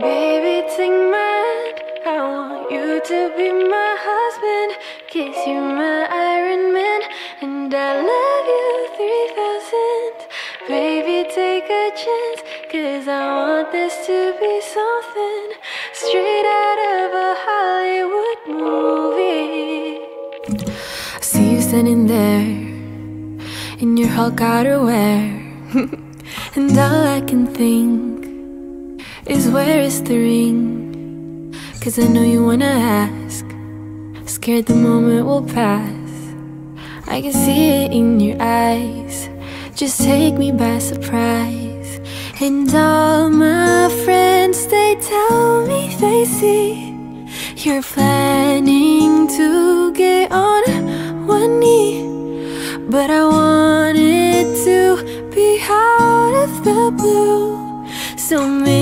Baby, take my hand. I want you to be my husband. Kiss you, my Iron Man. And I love you 3000. Baby, take a chance. Cause I want this to be something straight out of a Hollywood movie. I see you standing there in your Hulk outerwear. and all I can think is where is the ring? Cause I know you wanna ask. Scared the moment will pass. I can see it in your eyes. Just take me by surprise. And all my friends, they tell me they see you're planning to get on one knee. But I want it to be out of the blue. So make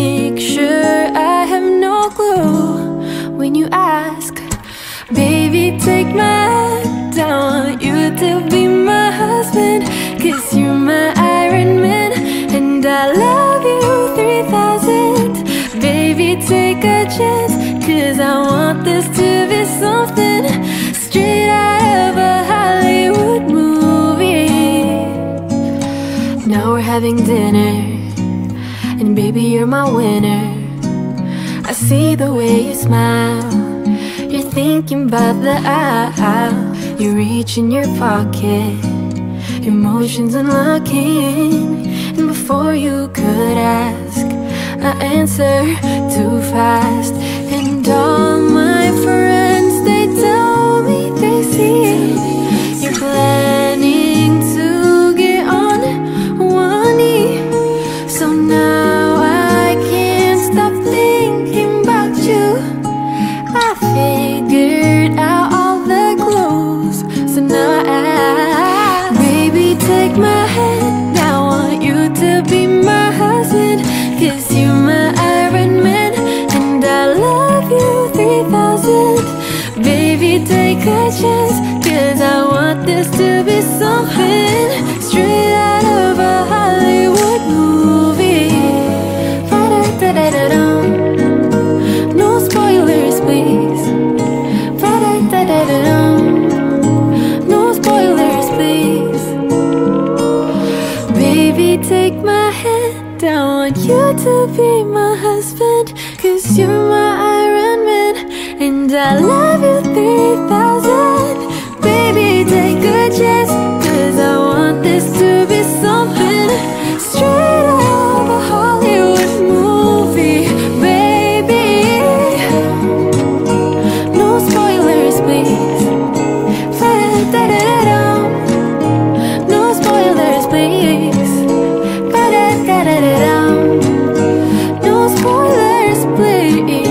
Baby, take my hand. I want you to be my husband. Cause you're my Iron Man. And I love you 3000. Baby, take a chance. Cause I want this to be something straight out of a Hollywood movie. Now we're having dinner. And baby, you're my winner. I see the way you smile. You're thinking about the aisle. You reach in your pocket, emotions unlocking. And before you could ask, I answer too fast. Straight out of a Hollywood movie. Want you to be my husband. Cause you're my Iron Man. And I love you ir.